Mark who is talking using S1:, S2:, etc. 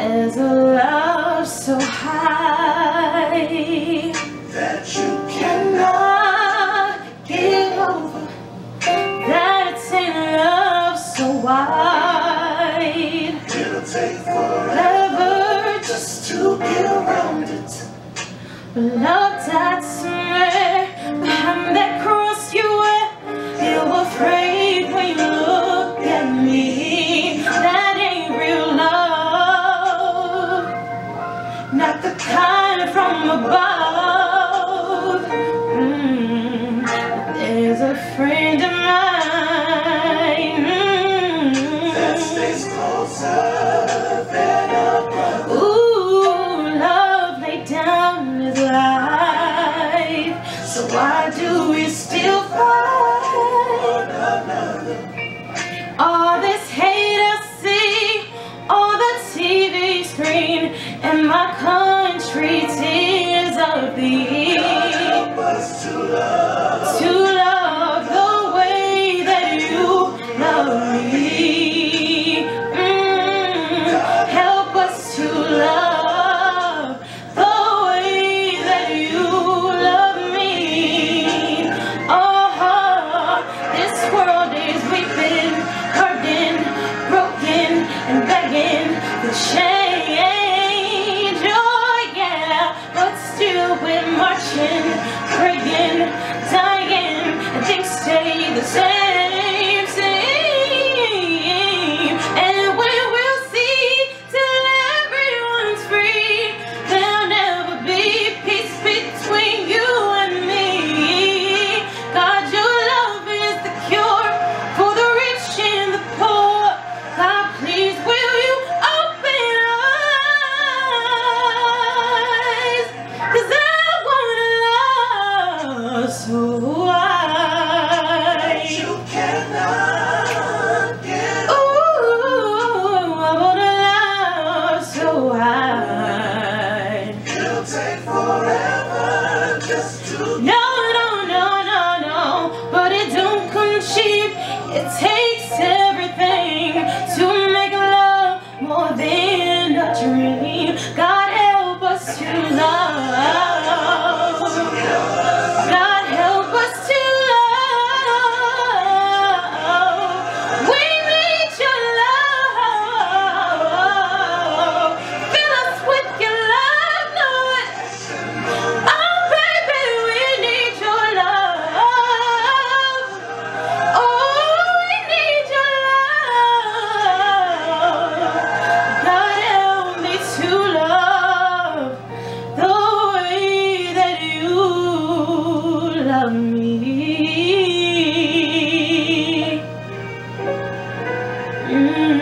S1: There's a love so high that you cannot give over. That's a love so wide. It'll take forever just to get around it. But love that's and my country tears of thee. God help us to love. To love the way that you love me. the same, same. And when we will see till everyone's free. There'll never be peace between you and me. God, your love is the cure for the rich and the poor. God, please will you open eyes. Cause I wanna love so I Mm.